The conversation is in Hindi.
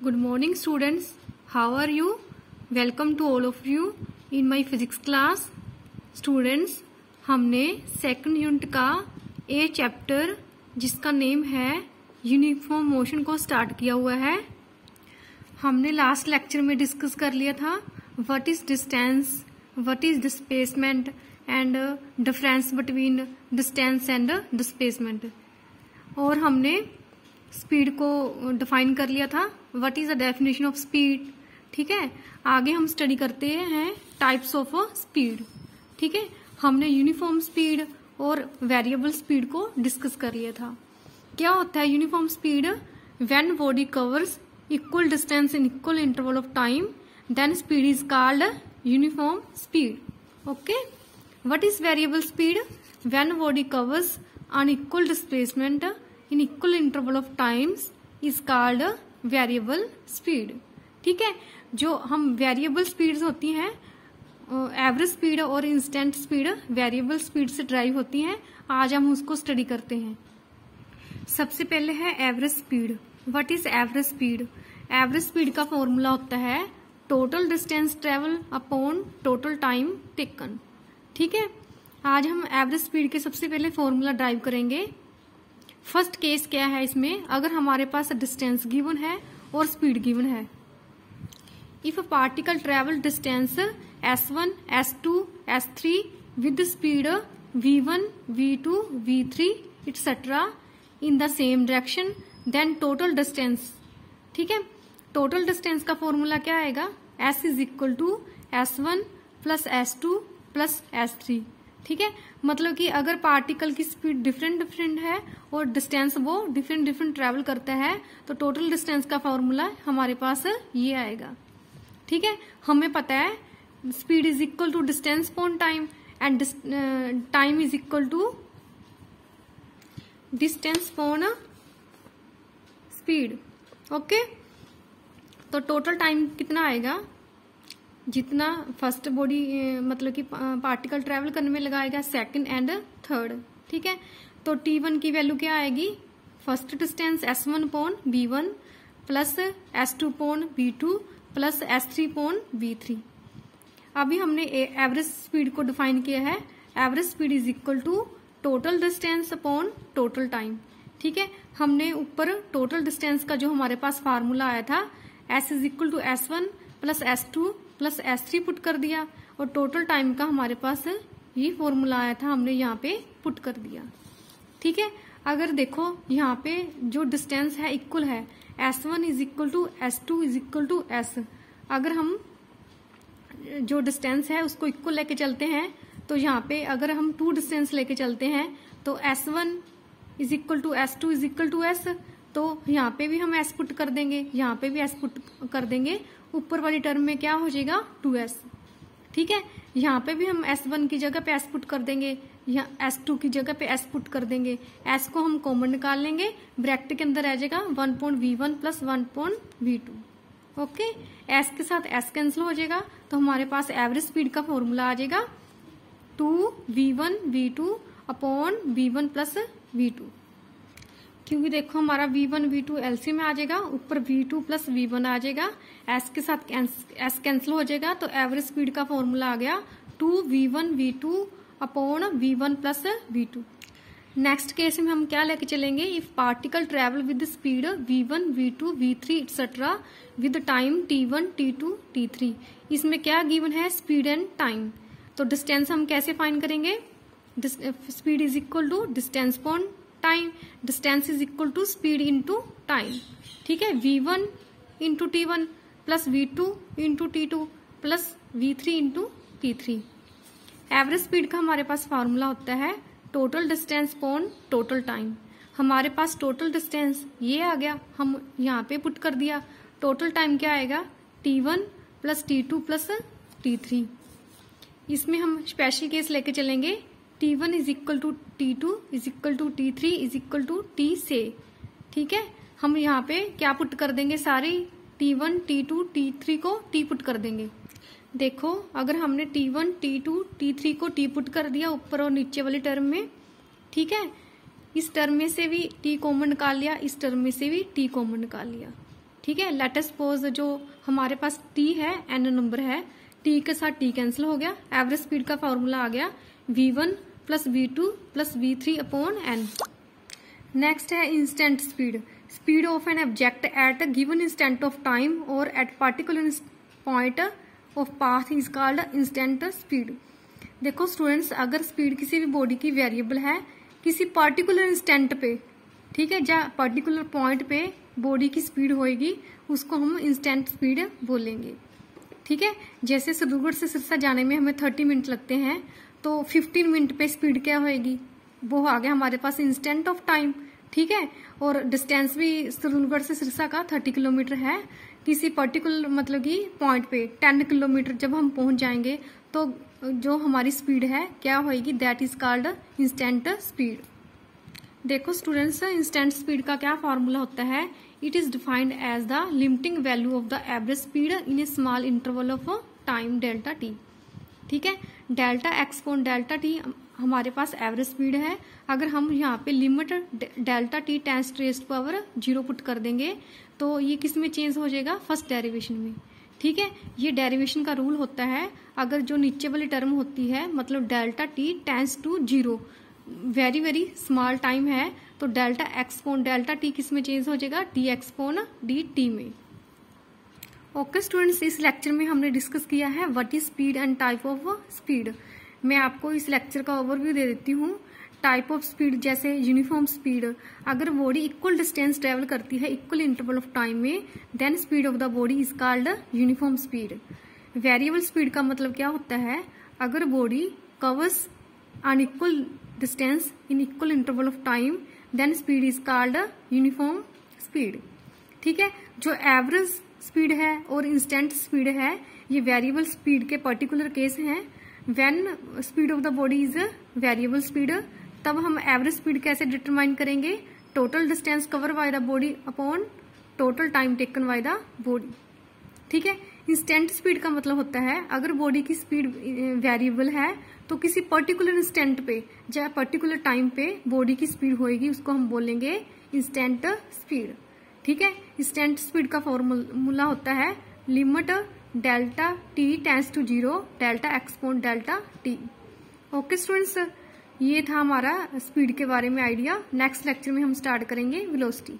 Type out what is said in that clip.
Good morning students. How are you? Welcome to all of you in my physics class. Students, हमने सेकंड यूनिट का ए चैप्टर जिसका नेम है यूनिफॉर्म मोशन को स्टार्ट किया हुआ है हमने लास्ट लेक्चर में डिस्कस कर लिया था what is distance what is displacement and difference between distance and displacement और हमने स्पीड को डिफाइन कर लिया था। What is the definition of speed ठीक है? आगे हम स्टडी करते हैं टाइप्स ऑफ़ स्पीड ठीक है? हमने यूनिफॉर्म स्पीड और वेरिएबल स्पीड को डिस्कस कर लिया था। क्या होता है uniform speed when body covers equal distance in equal interval of time then speed is called uniform speed okay what is variable speed? When body covers unequal displacement in equal interval of times is called variable speed. ठीक है? जो हम वेरिएबल स्पीड्स होती हैं एवरेज स्पीड और इंस्टेंट स्पीड वेरिएबल स्पीड से ड्राइव होती हैं, आज हम उसको स्टडी करते हैं। सबसे पहले है average speed what is average speed average speed का फॉर्मूला होता है total distance travel upon total time taken ठीक है? आज हम एवरेज स्पीड के सबसे पहले फॉर्मूला ड्राइव करेंगे। फ़र्स्ट केस क्या है इसमें? अगर हमारे पास डिस्टेंस गिवन है और स्पीड गिवन है। If a particle travel distance S one S two S three with speed V one V two V three etcetera in the same direction then total distance ठीक है? टोटल डिस्टेंस का फॉर्मूला क्या आएगा? S is equal to S one plus S two plus S three ठीक है? मतलब कि अगर पार्टिकल की स्पीड डिफरेंट डिफरेंट है और डिस्टेंस वो डिफरेंट डिफरेंट ट्रेवल करता है तो टोटल डिस्टेंस का फॉर्मूला हमारे पास ये आएगा। ठीक है? हमें पता है speed is equal to distance upon time and time is equal to distance upon speed okay तो टोटल टाइम कितना आएगा? जितना फ़र्स्ट बॉडी मतलब कि पार्टिकल ट्रेवल करने में लगाएगा सेकंड एंड थर्ड ठीक है? तो टी वन की वैल्यू क्या आएगी? First distance S one upon V one plus S two upon V two plus S three upon V three अभी हमने एवरेज स्पीड को डिफाइन किया है। Average speed is equal to total distance upon total time ठीक है? हमने ऊपर टोटल डिस्टेंस का जो हमारे पास फार्मूला आया था S is equal to S one plus S two plus S three put कर दिया और टोटल टाइम का हमारे पास ये फॉर्मूला आया था, हमने यहाँ पे पुट कर दिया। ठीक है? अगर देखो, यहाँ पे जो डिस्टेंस है इक्वल है S one is equal to S two is equal to S अगर हम जो डिस्टेंस है, उसको इक्वल लेके चलते हैं तो यहाँ पे अगर हम टू डिस्टेंस लेके चलते हैं तो S one is equal to S two is equal to S तो यहाँ पे भी हम एस पुट कर देंगे, यहाँ पे भी एस पुट कर देंगे। ऊपर वाली टर्म में क्या हो जाएगा? टू एस ठीक है? यहाँ पे भी हम एस वन की जगह पे एस पुट कर देंगे एस टू की जगह पे एस पुट कर देंगे। एस को हम कॉमन निकाल लेंगे ब्रैकेट के अंदर आ जाएगा one point V one plus one point V two okay? S के साथ एस कैंसिल हो जाएगा तो हमारे पास एवरेज स्पीड का फॉर्मूला आ जाएगा two V one V two upon V one plus V two क्योंकि देखो हमारा V one V two LC में आ जाएगा, ऊपर V two plus V one आ जाएगा एस के साथ एस कैंसिल हो जाएगा तो एवरेज स्पीड का फॉर्मूला आ गया two V one V two upon V one plus V two next case में हम क्या लेके चलेंगे? If particle travel with speed V one V two V three etcetera with time t1 t2 t3 इसमें क्या गिवन है? स्पीड एंड टाइम तो डिस्टेंस हम कैसे फाइन करेंगे? Speed is equal to distance upon time distance is equal to speed into time ठीक है? V one into T one plus V two into T two plus V three into T three average speed का हमारे पास फॉर्मूला होता है total distance upon total time हमारे पास टोटल डिस्टेंस ये आ गया, हम यहाँ पे पुट कर दिया। टोटल टाइम क्या आएगा? T one plus T two plus T three इसमें हम स्पेशल केस लेके चलेंगे। T one is equal to T two is equal to T three is equal to T से ठीक है? हम यहाँ पे क्या पुट कर देंगे सारी? T one T two T three को टी पुट कर देंगे। देखो, अगर हमने T one T two T three को टी पुट कर दिया ऊपर और नीचे वाली टर्म में, ठीक है? इस टर्म में से भी टी कॉमन निकाल लिया, इस टर्म में से भी टी कॉमन निकाल लिया। ठीक है? लेटेस्ट सपोज़ जो हमारे पास टी है एन नंबर है टी के साथ टी कैंसिल हो गया एवरेज स्पीड का फॉर्मूला आ गया V one plus V two plus V three upon n. Next है instant speed speed of an object at a given instant of time और at particular point of path is called instant speed देखो स्टूडेंट्स अगर स्पीड किसी भी बॉडी की वेरिएबल है, किसी पर्टिकुलर इंस्टेंट पे, ठीक है या पर्टिकुलर पॉइंट पे बॉडी की स्पीड होएगी, उसको हम इंस्टेंट स्पीड बोलेंगे। ठीक है? जैसे सदुगढ़ से सिरसा जाने में हमें थर्टी मिनट लगते हैं तो फिफ्टीन मिनट पे स्पीड क्या होएगी? वो आ गया हमारे पास इंस्टेंट ऑफ़ टाइम ठीक है? और डिस्टेंस भी सदुलगढ़ से सिरसा का थर्टी किलोमीटर है। किसी पर्टिकुलर मतलब की पॉइंट पे टेन किलोमीटर जब हम पहुँच जाएँगे तो जो हमारी स्पीड है, क्या होगी that is called instant speed देखो स्टूडेंट्स इंस्टेंट स्पीड का क्या फॉर्मूला होता है? It is defined as the limiting value of the average speed in a small interval of time delta T ठीक है? Delta X upon delta T हमारे पास एवरेज स्पीड है। अगर हम यहाँ पे limit delta T tends trace power zero put कर देंगे तो ये किसमें चेंज हो जाएगा? फ़र्स्ट डेरिवेशन में। ठीक है? ये डेरिवेशन का रूल होता है। अगर जो नीचे वाली टर्म होती है मतलब delta T tends to zero very very small time है तो delta X upon delta T किसमें चेंज हो जाएगा? D X upon D T में। ओके स्टूडेंट्स इस लेक्चर में हमने डिस्कस किया है what is speed and type of speed मैं आपको इस लेक्चर का ओवरव्यू दे देती हूँ. टाइप ऑफ़ स्पीड जैसे यूनिफॉर्म स्पीड अगर बॉडी इक्वल डिस्टेंस ट्रेवल करती है इक्वल इंटरवल ऑफ़ टाइम में then speed of the body is called uniform speed variable speed का मतलब क्या होता है? अगर body covers unequal distance in equal interval of time then speed is called uniform speed ठीक है? जो एवरेज स्पीड है और इंस्टेंट स्पीड है, ये वेरिएबल स्पीड के पर्टिकुलर केस हैं। When speed of the body is variable speed तब हम एवरेज स्पीड कैसे डिटरमाइन करेंगे? Total distance cover by the body upon total time taken by the body ठीक है? इंस्टेंट स्पीड का मतलब होता है, अगर बॉडी की स्पीड वेरिएबल है तो किसी पर्टिकुलर इंस्टेंट पे या पर्टिकुलर टाइम पे बॉडी की स्पीड होएगी, उसको हम बोलेंगे इंस्टेंट स्पीड ठीक है? इंस्टेंट स्पीड का फॉर्मूला होता है limit delta T tends to zero delta X upon delta T okay students ये था हमारा स्पीड के बारे में आइडिया नेक्स्ट लेक्चर में हम स्टार्ट करेंगे वेलोसिटी